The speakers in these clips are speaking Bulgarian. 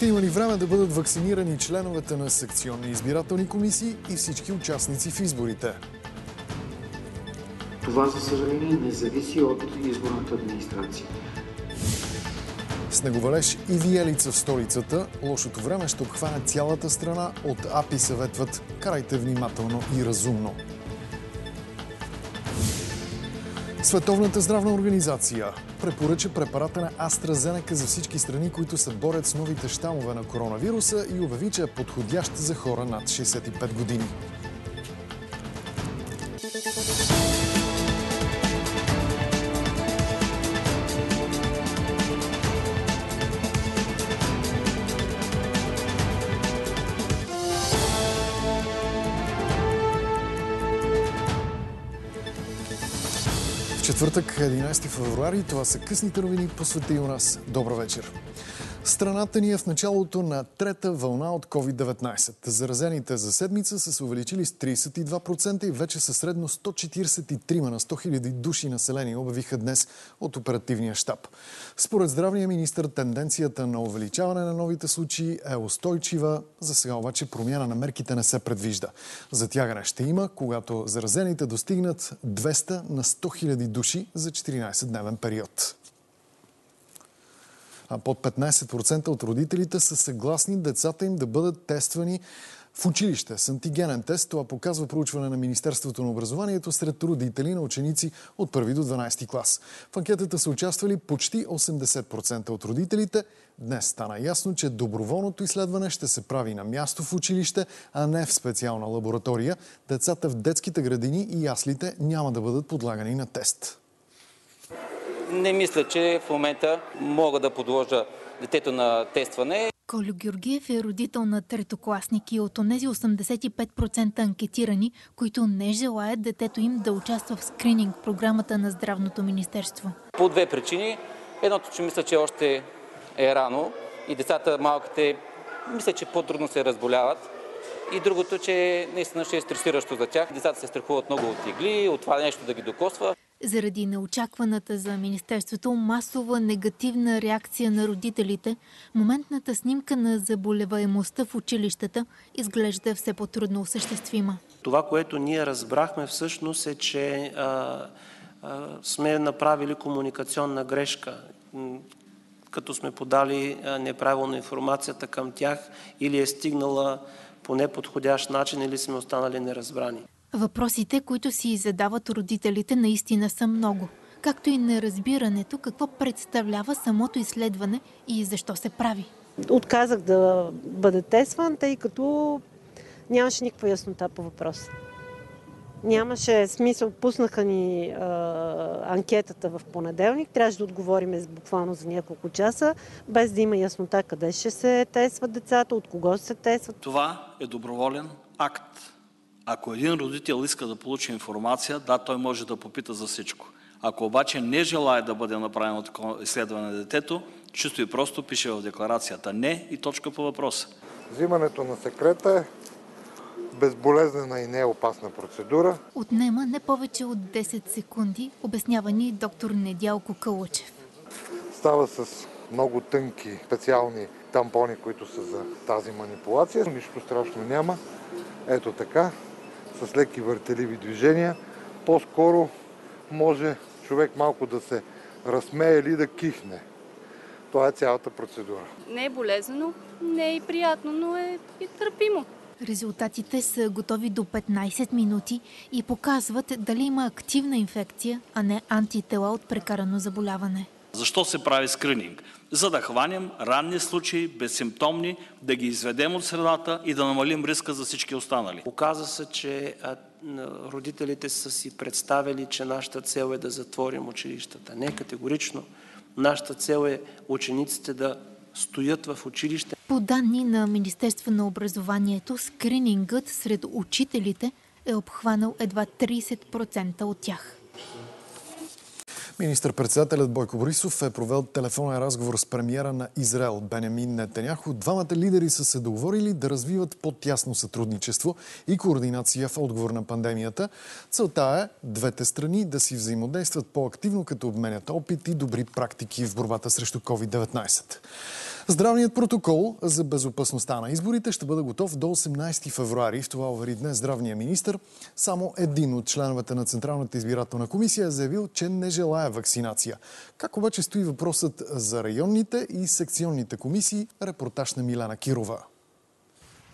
Ще има ли време да бъдат вакцинирани членовете на секционни избирателни комисии и всички участници в изборите? Това, за съжаление, не зависи от изборната администрация. Снеговалеж и виелица в столицата. Лошото време ще обхване цялата страна. От АПИ съветват карайте внимателно и разумно. Световната здравна организация препоръча препарата на AstraZeneca за всички страни, които се борят с новите щамове на коронавируса и обяви, че е подходящ за хора над 65 години. Четвъртък, 11 февруари. Това са късните новини по света и у нас. Добър вечер. Страната ни е в началото на трета вълна от COVID-19. Заразените за седмица са се увеличили с 32% и вече са средно 143 на 100 000 души население, обявиха днес от оперативния щаб. Според здравния министр, тенденцията на увеличаване на новите случаи е устойчива. За сега обаче промяна на мерките не се предвижда. Затягане ще има, когато заразените достигнат 200 на 100 000 души за 14-дневен период под 15% от родителите са съгласни децата им да бъдат тествани в училище с антигенен тест. Това показва проучване на Министерството на образованието сред родители на ученици от 1 до 12 клас. В анкетата са участвали почти 80% от родителите. Днес стана ясно, че доброволното изследване ще се прави на място в училище, а не в специална лаборатория. Децата в детските градини и яслите няма да бъдат подлагани на тест не мисля, че в момента мога да подложа детето на тестване. Колю Георгиев е родител на третокласник и от онези 85% анкетирани, които не желаят детето им да участва в скрининг програмата на Здравното министерство. По две причини. Едното, че мисля, че още е рано и децата малките мисля, че по-трудно се разболяват. И другото, че наистина ще е стресиращо за тях. Децата се страхуват много от игли, от това нещо да ги докосва. Заради неочакваната за Министерството масова негативна реакция на родителите, моментната снимка на заболеваемостта в училищата изглежда все по-трудно осъществима. Това, което ние разбрахме всъщност е, че а, а, сме направили комуникационна грешка като сме подали неправилно информацията към тях или е стигнала по неподходящ начин или сме останали неразбрани. Въпросите, които си задават родителите, наистина са много. Както и неразбирането какво представлява самото изследване и защо се прави. Отказах да бъде тестван, тъй като нямаше никаква яснота по въпроса. Нямаше смисъл. Пуснаха ни а, анкетата в понеделник. Трябваше да отговорим буквално за няколко часа, без да има яснота къде ще се тестват децата, от кого се тестват. Това е доброволен акт. Ако един родител иска да получи информация, да, той може да попита за всичко. Ако обаче не желая да бъде направено такова изследване на детето, чисто и просто пише в декларацията не и точка по въпроса. Взимането на секрета е безболезнена и не е опасна процедура. Отнема не повече от 10 секунди, обяснява ни доктор Недялко Кълъчев. Става с много тънки специални тампони, които са за тази манипулация. Нищо страшно няма. Ето така, с леки въртеливи движения. По-скоро може човек малко да се разсмее или да кихне. Това е цялата процедура. Не е болезнено, не е и приятно, но е и търпимо. Резултатите са готови до 15 минути и показват дали има активна инфекция, а не антитела от прекарано заболяване. Защо се прави скрининг? За да хванем ранни случаи, безсимптомни, да ги изведем от средата и да намалим риска за всички останали. Оказа се, че родителите са си представили, че нашата цел е да затворим училищата. Не категорично. Нашата цел е учениците да стоят в училище. По данни на Министерство на образованието, скринингът сред учителите е обхванал едва 30% от тях. Министър-председателят Бойко Борисов е провел телефонен разговор с премиера на Израел Бенямин Нетаняхо. Двамата лидери са се договорили да развиват по-тясно сътрудничество и координация в отговор на пандемията. Целта е двете страни да си взаимодействат по-активно, като обменят опит и добри практики в борбата срещу COVID-19. Здравният протокол за безопасността на изборите ще бъде готов до 18 февруари. В това увери днес здравния министр. Само един от членовете на Централната избирателна комисия е заявил, че не желая вакцинация. Как обаче стои въпросът за районните и секционните комисии? Репортаж на Милена Кирова.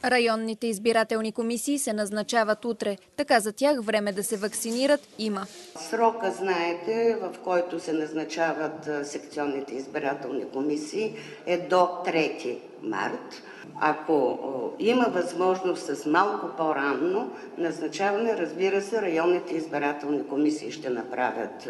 Районните избирателни комисии се назначават утре. Така за тях време да се вакцинират има. Срока, знаете, в който се назначават секционните избирателни комисии е до 3 март. Ако има възможност с малко по-ранно назначаване, разбира се, районните избирателни комисии ще направят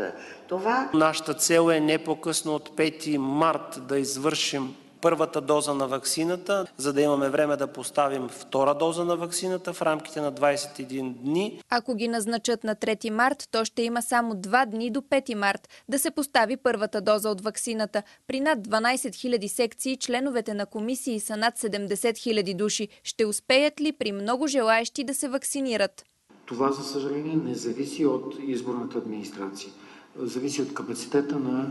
това. Нашата цел е не по-късно от 5 март да извършим първата доза на ваксината, за да имаме време да поставим втора доза на ваксината в рамките на 21 дни. Ако ги назначат на 3 март, то ще има само 2 дни до 5 март да се постави първата доза от ваксината. При над 12 000 секции членовете на комисии са над 70 000 души. Ще успеят ли при много желаящи да се вакцинират? Това, за съжаление, не зависи от изборната администрация. Зависи от капацитета на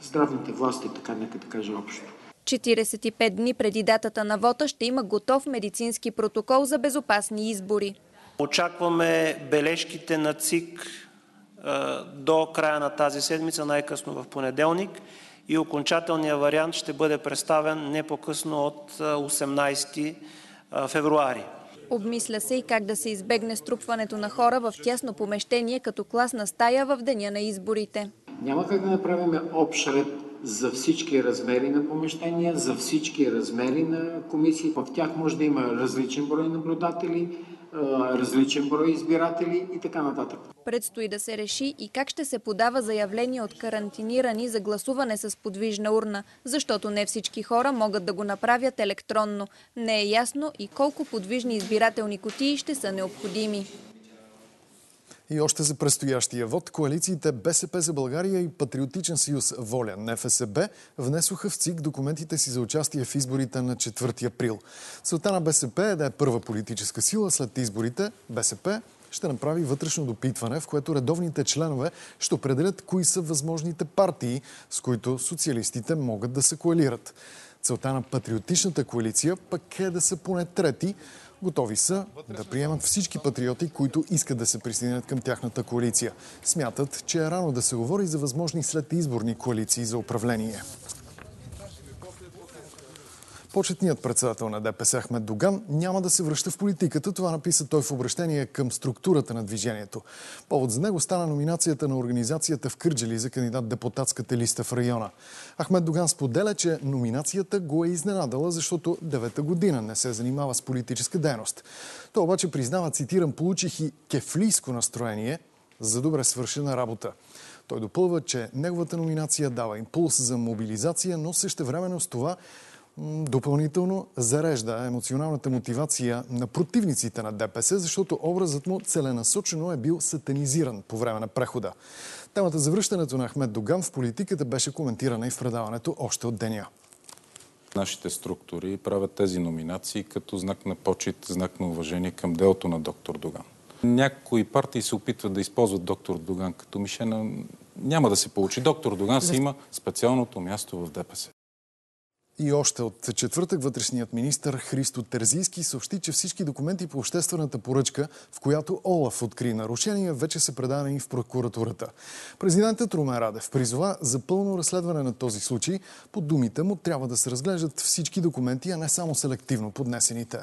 здравните власти, така нека да кажа общо. 45 дни преди датата на вота ще има готов медицински протокол за безопасни избори. Очакваме бележките на ЦИК до края на тази седмица, най-късно в понеделник и окончателният вариант ще бъде представен не по-късно от 18 февруари. Обмисля се и как да се избегне струпването на хора в тясно помещение като класна стая в деня на изборите. Няма как да направим общ ред за всички размери на помещения, за всички размери на комисии. В тях може да има различен брой наблюдатели, различен брой избиратели и така нататък. Предстои да се реши и как ще се подава заявление от карантинирани за гласуване с подвижна урна, защото не всички хора могат да го направят електронно. Не е ясно и колко подвижни избирателни кутии ще са необходими. И още за предстоящия вод, коалициите БСП за България и Патриотичен съюз Воля НФСБ внесоха в ЦИК документите си за участие в изборите на 4 април. Целта на БСП е да е първа политическа сила след изборите. БСП ще направи вътрешно допитване, в което редовните членове ще определят кои са възможните партии, с които социалистите могат да се коалират. Целта на патриотичната коалиция пък е да са поне трети, Готови са да приемат всички патриоти, които искат да се присъединят към тяхната коалиция. Смятат, че е рано да се говори за възможни след изборни коалиции за управление. Почетният председател на ДПС Ахмед Доган няма да се връща в политиката. Това написа той в обращение към структурата на движението. Повод за него стана номинацията на организацията в Кърджали за кандидат депутатската листа в района. Ахмед Доган споделя, че номинацията го е изненадала, защото девета година не се занимава с политическа дейност. Той обаче признава, цитирам, получих и кефлийско настроение за добре свършена работа. Той допълва, че неговата номинация дава импулс за мобилизация, но същевременно с това допълнително зарежда емоционалната мотивация на противниците на ДПС, защото образът му целенасочено е бил сатанизиран по време на прехода. Темата за връщането на Ахмед Доган в политиката беше коментирана и в предаването още от деня. Нашите структури правят тези номинации като знак на почет, знак на уважение към делото на доктор Доган. Някои партии се опитват да използват доктор Доган като мишена. Няма да се получи. Доктор Доган си има специалното място в ДПС. И още от четвъртък вътрешният министр Христо Терзийски съобщи, че всички документи по обществената поръчка, в която Олаф откри нарушения, вече са предадени в прокуратурата. Президентът Румен Радев призова за пълно разследване на този случай. По думите му трябва да се разглеждат всички документи, а не само селективно поднесените.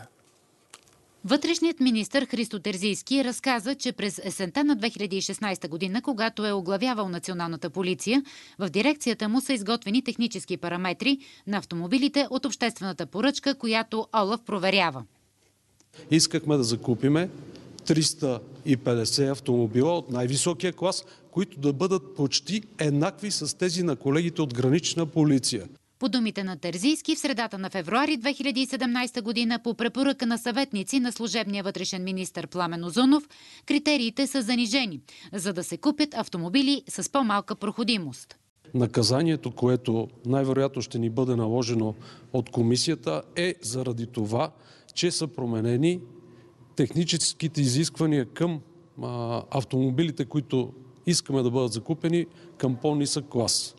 Вътрешният министр Христо Терзийски разказа, че през есента на 2016 година, когато е оглавявал националната полиция, в дирекцията му са изготвени технически параметри на автомобилите от обществената поръчка, която Олаф проверява. Искахме да закупиме 350 автомобила от най-високия клас, които да бъдат почти еднакви с тези на колегите от гранична полиция. По думите на Терзийски, в средата на февруари 2017 година по препоръка на съветници на служебния вътрешен министр Пламен Озунов, критериите са занижени, за да се купят автомобили с по-малка проходимост. Наказанието, което най-вероятно ще ни бъде наложено от комисията е заради това, че са променени техническите изисквания към автомобилите, които искаме да бъдат закупени към по-нисък клас.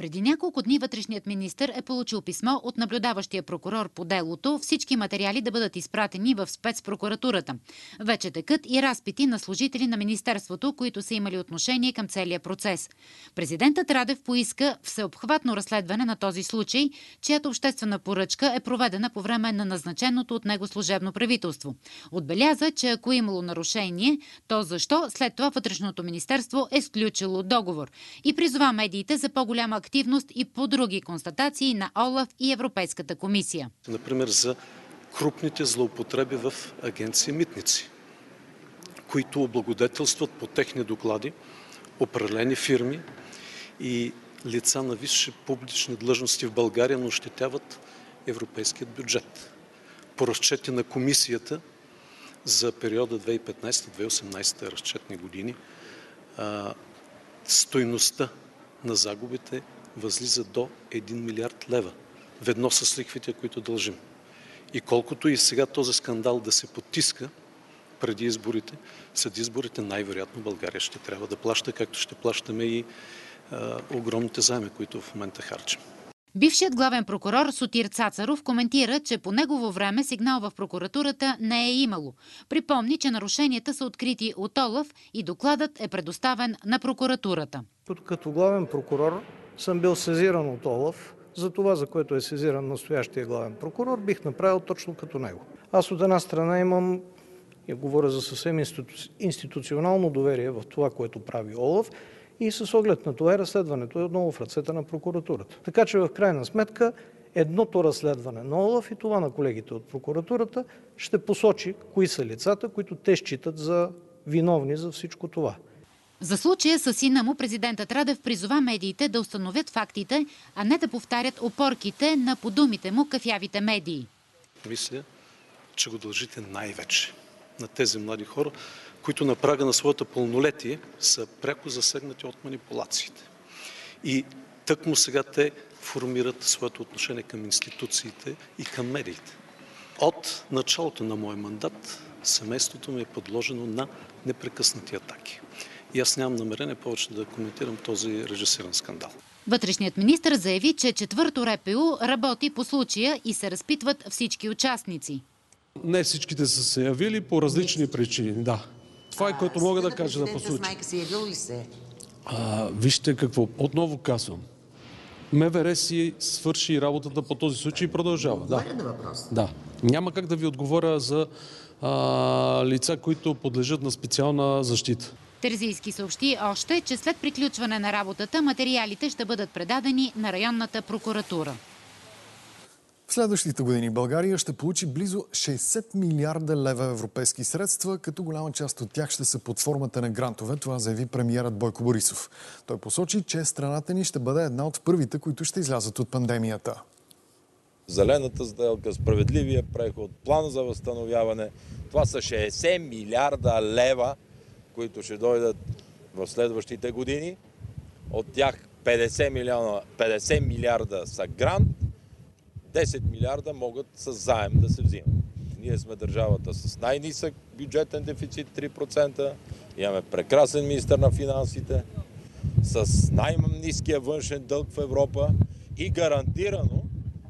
Преди няколко дни вътрешният министр е получил писмо от наблюдаващия прокурор по делото всички материали да бъдат изпратени в спецпрокуратурата. Вече текат и разпити на служители на Министерството, които са имали отношение към целия процес. Президентът Радев поиска всеобхватно разследване на този случай, чиято обществена поръчка е проведена по време на назначеното от него служебно правителство. Отбеляза, че ако е имало нарушение, то защо след това Вътрешното министерство е сключило договор и призова медиите за по-голяма активност и по други констатации на ОЛАФ и Европейската комисия. Например, за крупните злоупотреби в агенция Митници, които облагодетелстват по техни доклади определени фирми и лица на висши публични длъжности в България, но ощетяват европейският бюджет. По разчети на комисията за периода 2015-2018 разчетни години, стойността на загубите възлиза до 1 милиард лева, ведно с лихвите, които дължим. И колкото и сега този скандал да се потиска преди изборите, след изборите най-вероятно България ще трябва да плаща, както ще плащаме и а, огромните заеми, които в момента харчим. Бившият главен прокурор Сотир Цацаров коментира, че по негово време сигнал в прокуратурата не е имало. Припомни, че нарушенията са открити от Олаф и докладът е предоставен на прокуратурата. Като главен прокурор съм бил сезиран от Олаф за това, за което е сезиран настоящия главен прокурор, бих направил точно като него. Аз от една страна имам, я говоря за съвсем институционално доверие в това, което прави Олаф и с оглед на това разследването е отново в ръцете на прокуратурата. Така че в крайна сметка едното разследване на Олаф и това на колегите от прокуратурата ще посочи кои са лицата, които те считат за виновни за всичко това. За случая с сина му президентът Радев призова медиите да установят фактите, а не да повтарят опорките на подумите му кафявите медии. Мисля, че го дължите най-вече на тези млади хора, които на прага на своята пълнолетие са пряко засегнати от манипулациите. И тъкмо сега те формират своето отношение към институциите и към медиите. От началото на мой мандат семейството ми е подложено на непрекъснати атаки. И аз нямам намерение повече да коментирам този режисиран скандал. Вътрешният министр заяви, че четвърто РПУ работи по случая и се разпитват всички участници. Не всичките са се явили по различни причини, да. Това е което мога да кажа да по случай. вижте какво, отново казвам. МВР си свърши работата по този случай и продължава. Да. да. Няма как да ви отговоря за а, лица, които подлежат на специална защита. Терзийски съобщи още, че след приключване на работата материалите ще бъдат предадени на районната прокуратура. В следващите години България ще получи близо 60 милиарда лева европейски средства, като голяма част от тях ще са под формата на грантове. Това заяви премиерът Бойко Борисов. Той посочи, че страната ни ще бъде една от първите, които ще излязат от пандемията. Зелената сделка, справедливия преход, план за възстановяване. Това са 60 милиарда лева, които ще дойдат в следващите години. От тях 50, милиона, 50 милиарда са грант, 10 милиарда могат с заем да се взимат. Ние сме държавата с най-нисък бюджетен дефицит 3%, имаме прекрасен министр на финансите, с най-низкия външен дълг в Европа и гарантирано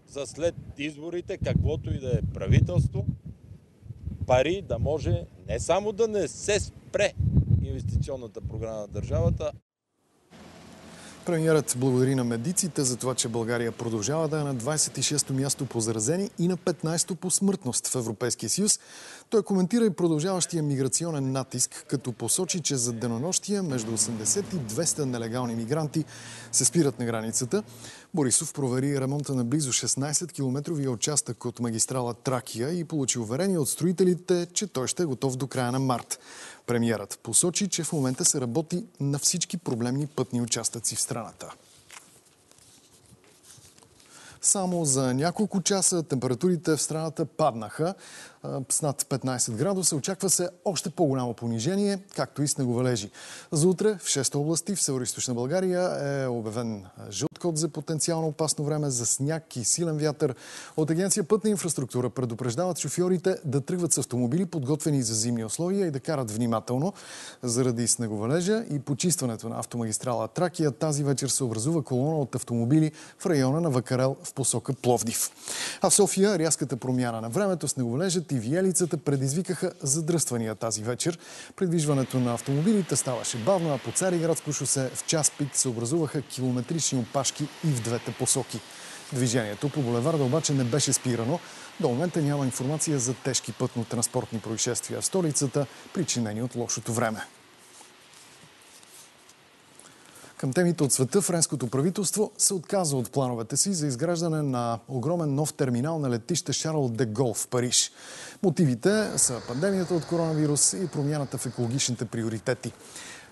за след изборите, каквото и да е правителство, пари да може не само да не се спре инвестиционната програма на държавата, Премьерът благодари на медиците за това, че България продължава да е на 26-то място по заразени и на 15-то по смъртност в Европейския съюз. Той коментира и продължаващия миграционен натиск, като посочи, че за денонощия между 80 и 200 нелегални мигранти се спират на границата. Борисов провери ремонта на близо 16 километровия участък от магистрала Тракия и получи уверение от строителите, че той ще е готов до края на март. Премьерът посочи, че в момента се работи на всички проблемни пътни участъци в страната. Само за няколко часа температурите в страната паднаха. С над 15 градуса. Очаква се още по-голямо понижение, както и снеговалежи. За утре в 6 области в Северо-Источна България е обявен жълт код за потенциално опасно време за сняг и силен вятър. От Агенция Пътна инфраструктура предупреждават шофьорите да тръгват с автомобили, подготвени за зимни условия и да карат внимателно. Заради снеговалежа и почистването на автомагистрала Тракия тази вечер се образува колона от автомобили в района на Вакарел в посока Пловдив. А в София рязката промяна на времето, снеговалежът и виелицата предизвикаха задръствания тази вечер. Придвижването на автомобилите ставаше бавно, а по Цариградско шосе в час пик се образуваха километрични опашки и в двете посоки. Движението по булеварда обаче не беше спирано. До момента няма информация за тежки пътно-транспортни происшествия в столицата, причинени от лошото време. Към темите от света, френското правителство се отказва от плановете си за изграждане на огромен нов терминал на летище Шарл де Гол в Париж. Мотивите са пандемията от коронавирус и промяната в екологичните приоритети.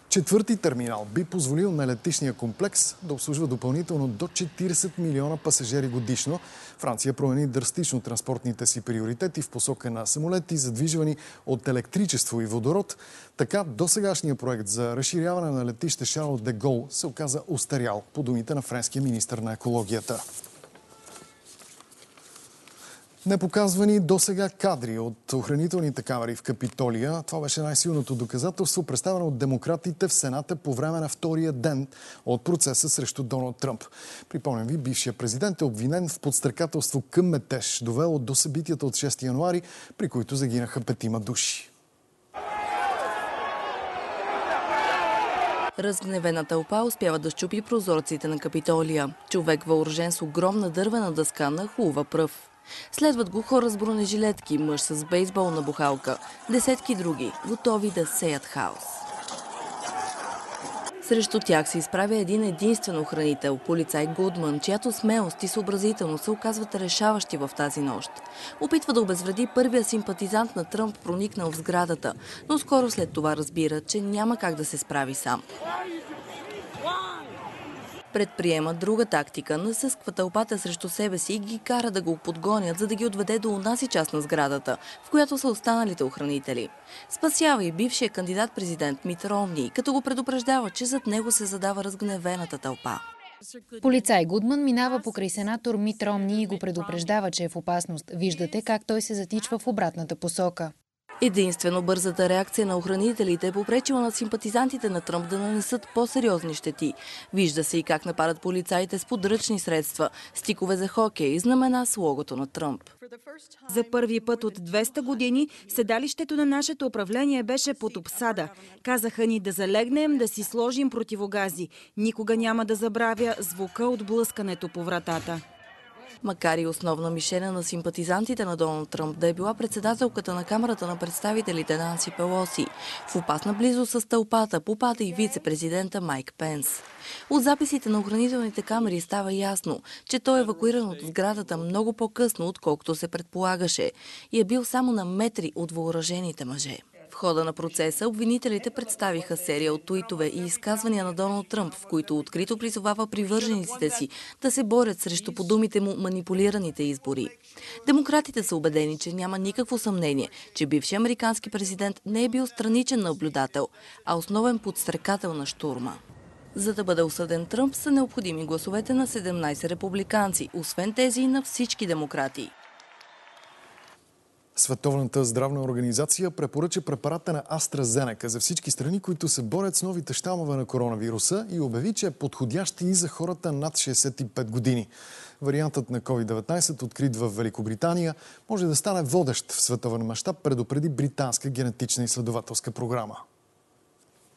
Четвърти терминал би позволил на летишния комплекс да обслужва допълнително до 40 милиона пасажери годишно. Франция промени драстично транспортните си приоритети в посока на самолети, задвижвани от електричество и водород. Така досегашния проект за разширяване на летище Шарл де Гол се оказа устарял, по думите на френския министр на екологията. Непоказвани до сега кадри от охранителните камери в Капитолия. Това беше най-силното доказателство, представено от демократите в Сената по време на втория ден от процеса срещу Доналд Тръмп. Припомням ви, бившия президент е обвинен в подстрекателство към метеж, довело до събитията от 6 януари, при които загинаха петима души. Разгневена тълпа успява да щупи прозорците на Капитолия. Човек въоръжен с огромна дървена дъска нахлува пръв. Следват го хора с бронежилетки, мъж с бейсболна бухалка, десетки други, готови да сеят хаос. Срещу тях се изправя един единствен охранител, полицай Гудман, чиято смелост и съобразителност се оказват решаващи в тази нощ. Опитва да обезвреди първия симпатизант на Тръмп, проникнал в сградата, но скоро след това разбира, че няма как да се справи сам предприема друга тактика, насъсква тълпата срещу себе си и ги кара да го подгонят, за да ги отведе до унази част на сградата, в която са останалите охранители. Спасява и бившия кандидат президент Мит Ромни, като го предупреждава, че зад него се задава разгневената тълпа. Полицай Гудман минава покрай сенатор Мит Ромни и го предупреждава, че е в опасност. Виждате как той се затичва в обратната посока. Единствено бързата реакция на охранителите е попречила на симпатизантите на Тръмп да нанесат по-сериозни щети. Вижда се и как нападат полицаите с подръчни средства, стикове за хокей и знамена с логото на Тръмп. За първи път от 200 години седалището на нашето управление беше под обсада. Казаха ни да залегнем, да си сложим противогази. Никога няма да забравя звука от блъскането по вратата. Макар и основна мишена на симпатизантите на Доналд Тръмп да е била председателката на Камерата на представителите Нанси Пелоси, в опасна близо с тълпата попада и вице-президента Майк Пенс. От записите на охранителните камери става ясно, че той е евакуиран от сградата много по-късно, отколкото се предполагаше и е бил само на метри от въоръжените мъже. В хода на процеса обвинителите представиха серия от туитове и изказвания на Доналд Тръмп, в които открито призовава привържениците си да се борят срещу по думите му манипулираните избори. Демократите са убедени, че няма никакво съмнение, че бивши американски президент не е бил страничен наблюдател, а основен подстрекател на штурма. За да бъде осъден Тръмп са необходими гласовете на 17 републиканци, освен тези на всички демократи. Световната здравна организация препоръча препарата на AstraZeneca за всички страни, които се борят с новите щамове на коронавируса и обяви, че е подходящ и за хората над 65 години. Вариантът на COVID-19, открит в Великобритания, може да стане водещ в световен мащаб, предупреди британска генетична изследователска програма.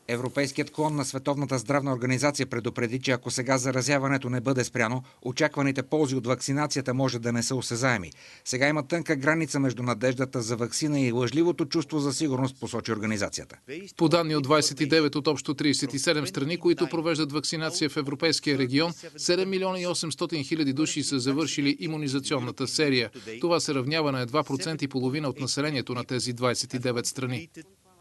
Европейският клон на Световната здравна организация предупреди, че ако сега заразяването не бъде спряно, очакваните ползи от вакцинацията може да не са осезаеми. Сега има тънка граница между надеждата за вакцина и лъжливото чувство за сигурност, посочи организацията. По данни от 29 от общо 37 страни, които провеждат вакцинация в Европейския регион, 7 милиона и 800 хиляди души са завършили иммунизационната серия. Това се равнява на 2% и половина от населението на тези 29 страни.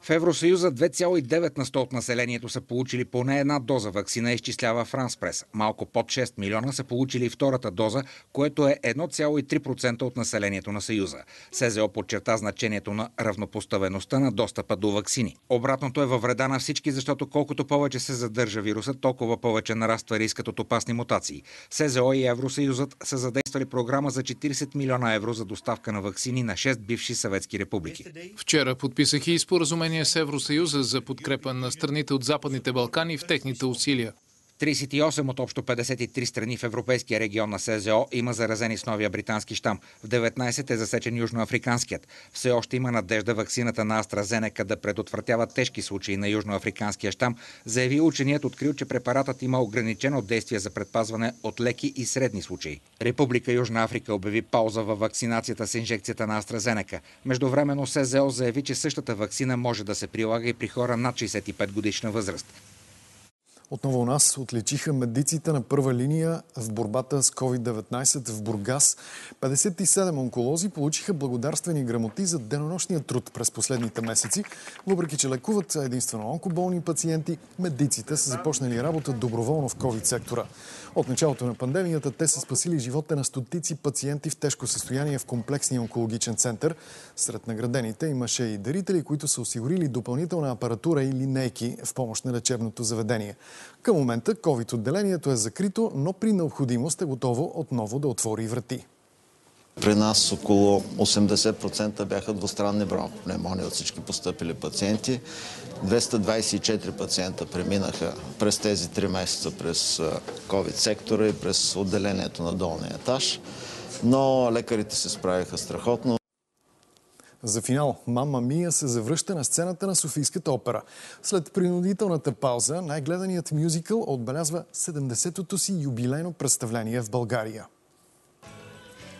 В Евросъюза 2,9 на 100 от населението са получили поне една доза вакцина, изчислява Франс Прес. Малко под 6 милиона са получили втората доза, което е 1,3% от населението на Съюза. СЗО подчерта значението на равнопоставеността на достъпа до вакцини. Обратното е във вреда на всички, защото колкото повече се задържа вируса, толкова повече нараства рискът от опасни мутации. СЗО и Евросъюзът са задействали програма за 40 милиона евро за доставка на вакцини на 6 бивши съветски републики. Вчера подписах и споразумение с Евросъюза за подкрепа на страните от Западните Балкани в техните усилия. 38 от общо 53 страни в Европейския регион на СЗО има заразени с новия британски щам. В 19 е засечен южноафриканският. Все още има надежда ваксината на AstraZeneca да предотвратява тежки случаи на южноафриканския щам, заяви ученият открил, че препаратът има ограничено действие за предпазване от леки и средни случаи. Република Южна Африка обяви пауза във вакцинацията с инжекцията на AstraZeneca. Междувременно СЗО заяви, че същата вакцина може да се прилага и при хора над 65 годишна възраст. Отново у нас отличиха медиците на първа линия в борбата с COVID-19 в Бургас. 57 онколози получиха благодарствени грамоти за денонощния труд през последните месеци. Въпреки, че лекуват единствено онкоболни пациенти, медиците са започнали работа доброволно в COVID сектора. От началото на пандемията те са спасили живота на стотици пациенти в тежко състояние в комплексния онкологичен център. Сред наградените имаше и дарители, които са осигурили допълнителна апаратура и линейки в помощ на лечебното заведение. Към момента COVID-отделението е закрито, но при необходимост е готово отново да отвори врати. При нас около 80% бяха двустранни бронхопневмонии от всички поступили пациенти. 224 пациента преминаха през тези 3 месеца през COVID сектора и през отделението на долния етаж. Но лекарите се справиха страхотно. За финал, Мама Мия се завръща на сцената на Софийската опера. След принудителната пауза, най-гледаният мюзикъл отбелязва 70-то си юбилейно представление в България.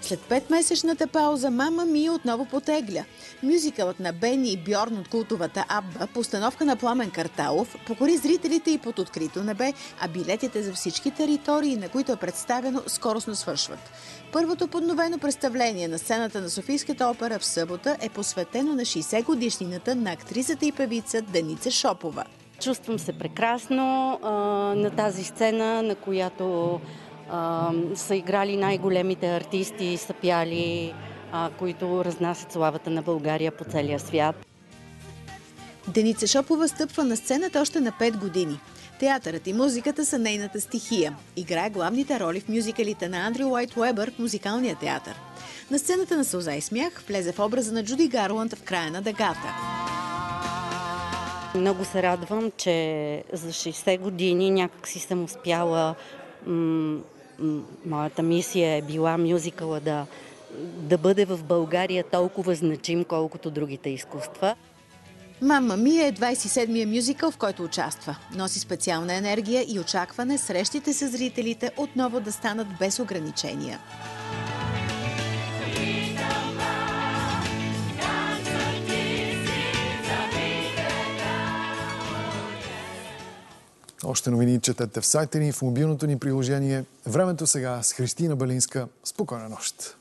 След петмесечната пауза Мама Мия отново потегля. Мюзикълът на Бени и Бьорн от култовата Абба, постановка на Пламен Карталов, покори зрителите и под открито небе, а билетите за всички територии, на които е представено, скоростно свършват. Първото подновено представление на сцената на Софийската опера в събота е посветено на 60 годишнината на актрисата и певица Деница Шопова. Чувствам се прекрасно а, на тази сцена, на която а, са играли най-големите артисти, са пяли, а, които разнасят славата на България по целия свят. Деница Шопова стъпва на сцената още на 5 години. Театърът и музиката са нейната стихия. Играе главните роли в мюзикалите на Андрю Уайт Уебър в музикалния театър. На сцената на Сълза и смях влезе в образа на Джуди Гарланд в края на дъгата. Много се радвам, че за 60 години някак си съм успяла моята мисия е била мюзикъла да, да бъде в България толкова значим, колкото другите изкуства. Мама Мия е 27-я мюзикъл, в който участва. Носи специална енергия и очакване срещите с зрителите отново да станат без ограничения. Още новини четете в сайта ни, в мобилното ни приложение. Времето сега с Христина Балинска. Спокойна нощ!